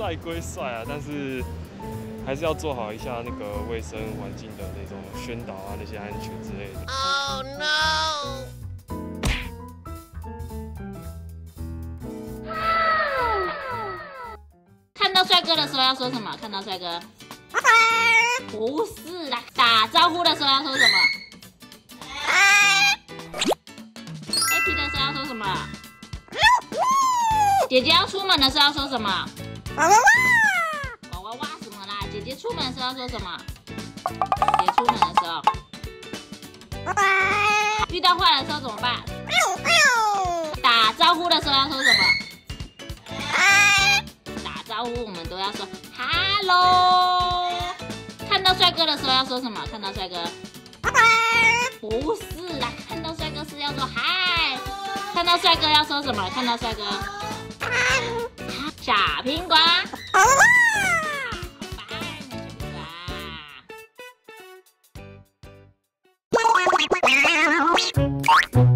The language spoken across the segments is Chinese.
帅归帅啊，但是还是要做好一下那个卫生环境的那种宣导啊，那些安全之类的。Oh no！看到帅哥的时候要说什么？看到帅哥，不是啦，打招呼的时候要说什么？的时候要说什么？姐姐要出门的时候要说什么？哇哇哇！哇哇哇什么啦？姐姐出门的时候要说什么？姐姐出门的时候，拜拜遇到坏人的时候怎么办？打招呼的时候要说什么？打招呼我们都要说 hello。看到帅哥的时候要说什么？看到帅哥，不是啦，看到帅哥是要说嗨。看到帅哥要说什么？看到帅哥，小苹果，好烦，小苹果。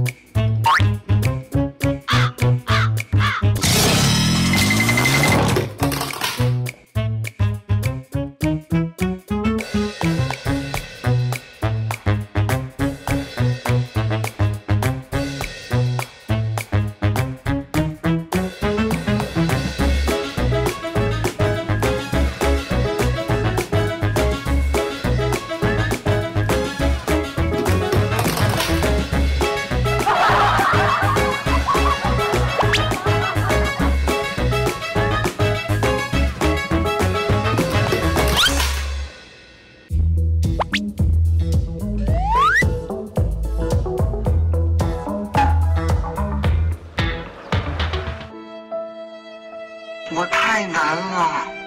我太难了。